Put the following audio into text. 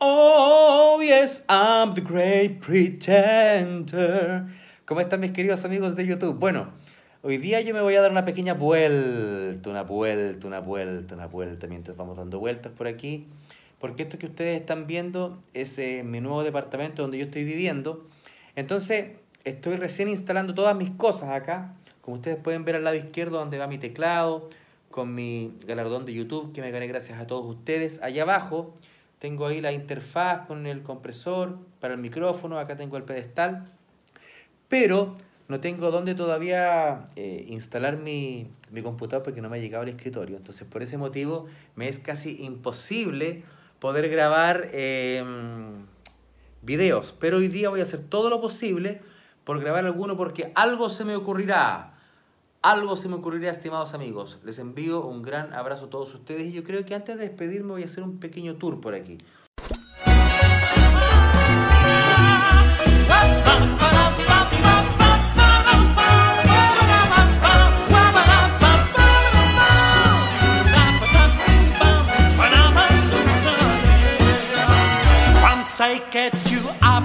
Oh, yes, I'm the great pretender. ¿Cómo están mis queridos amigos de YouTube? Bueno, hoy día yo me voy a dar una pequeña vuelta, una vuelta, una vuelta, una vuelta, mientras vamos dando vueltas por aquí. Porque esto que ustedes están viendo es eh, mi nuevo departamento donde yo estoy viviendo. Entonces, estoy recién instalando todas mis cosas acá. Como ustedes pueden ver al lado izquierdo donde va mi teclado, con mi galardón de YouTube que me gané gracias a todos ustedes. Allá abajo tengo ahí la interfaz con el compresor para el micrófono, acá tengo el pedestal, pero no tengo dónde todavía eh, instalar mi, mi computador porque no me ha llegado al escritorio. Entonces por ese motivo me es casi imposible poder grabar eh, videos. Pero hoy día voy a hacer todo lo posible por grabar alguno porque algo se me ocurrirá. Algo se me ocurrirá, estimados amigos. Les envío un gran abrazo a todos ustedes y yo creo que antes de despedirme voy a hacer un pequeño tour por aquí. Once I get you up